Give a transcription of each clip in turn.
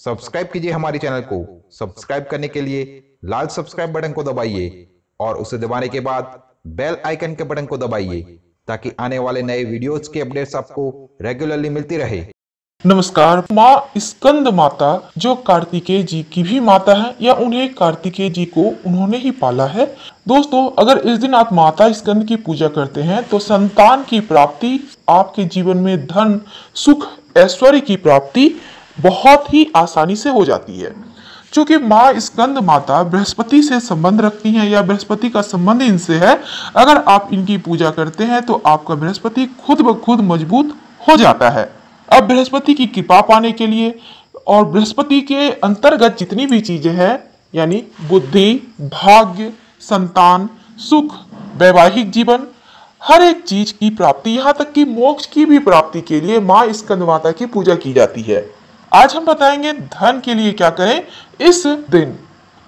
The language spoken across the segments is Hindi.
सब्सक्राइब कीजिए हमारे चैनल को। सब्सक्राइब करने के लिए लाल सब्सक्राइब बटन को दबाइए और उसे दबाने के बाद बेल आइकन के बटन को दबाइए ताकि आने वाले नए वीडियोस के अपडेट्स आपको रेगुलरली मिलती रहे। नमस्कार, माँ स्कंद माता, जो कार्तिकेय जी की भी माता है, या उन्हें कार्तिकेय जी को उन्होंने ही पाला है। दोस्तों, अगर इस दिन आप माता स्कंद की पूजा करते हैं तो संतान की प्राप्ति, आपके जीवन में धन, सुख, ऐश्वर्य की प्राप्ति बहुत ही आसानी से हो जाती है। चूँकि माँ स्कंद माता बृहस्पति से संबंध रखती हैं या बृहस्पति का संबंध इनसे है, अगर आप इनकी पूजा करते हैं तो आपका बृहस्पति खुद ब खुद मज़बूत हो जाता है। अब बृहस्पति की कृपा पाने के लिए और बृहस्पति के अंतर्गत जितनी भी चीज़ें हैं, यानी बुद्धि, भाग्य, संतान, सुख, वैवाहिक जीवन, हर एक चीज़ की प्राप्ति, यहाँ तक कि मोक्ष की भी प्राप्ति के लिए माँ स्कंद माता की पूजा की जाती है। आज हम बताएँगे धन के लिए क्या करें इस दिन।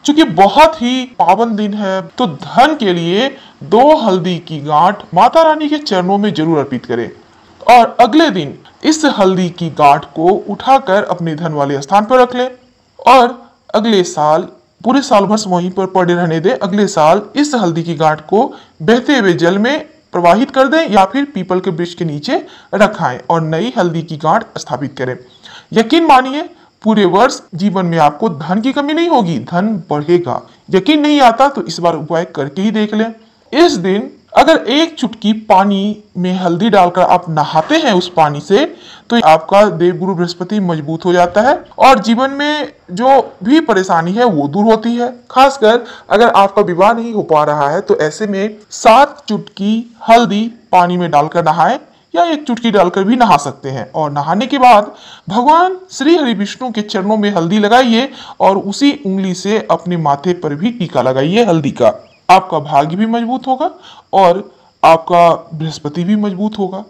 चूँकि बहुत ही पावन दिन है तो धन के लिए दो हल्दी की गांठ माता रानी के चरणों में ज़रूर अर्पित करें। और अगले दिन इस हल्दी की गांठ को उठाकर अपने धन वाले स्थान पर रख लें। और अगले साल, पूरे साल भर वहीं पर पड़े रहने दें। अगले साल इस हल्दी की गांठ को बहते हुए जल में प्रवाहित कर दें या फिर पीपल के वृक्ष के नीचे रखाएँ और नई हल्दी की गांठ स्थापित करें। यकीन मानिए, पूरे वर्ष जीवन में आपको धन की कमी नहीं होगी, धन बढ़ेगा। यकीन नहीं आता तो इस बार उपाय करके ही देख लें। इस दिन अगर एक चुटकी पानी में हल्दी डालकर आप नहाते हैं उस पानी से तो आपका देवगुरु बृहस्पति मज़बूत हो जाता है और जीवन में जो भी परेशानी है वो दूर होती है। खासकर अगर आपका विवाह नहीं हो पा रहा है तो ऐसे में सात चुटकी हल्दी पानी में डालकर नहाएँ। या एक चुटकी डालकर भी नहा सकते हैं। और नहाने के बाद भगवान श्री हरि विष्णु के चरणों में हल्दी लगाइए और उसी उंगली से अपने माथे पर भी टीका लगाइए हल्दी का। आपका भाग्य भी मज़बूत होगा और आपका बृहस्पति भी मज़बूत होगा।